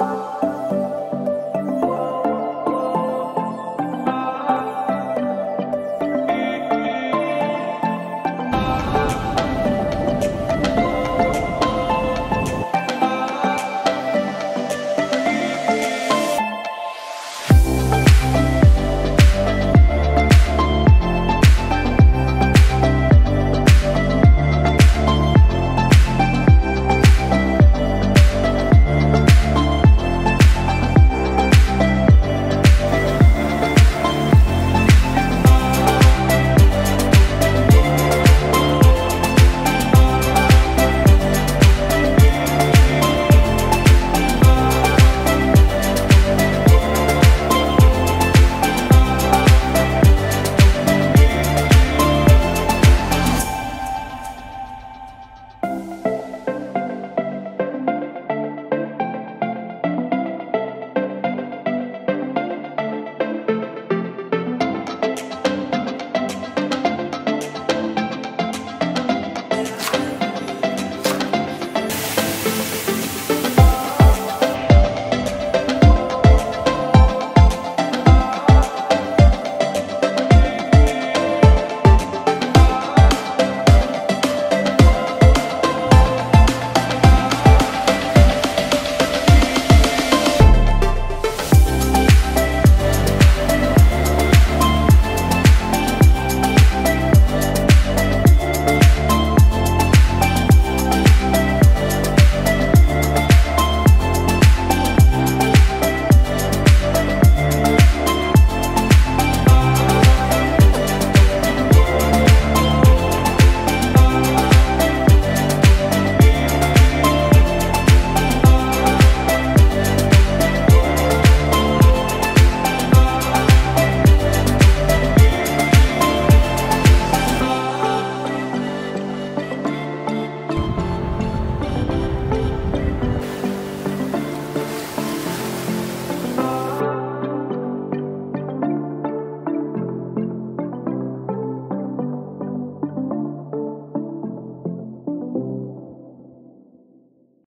Bye.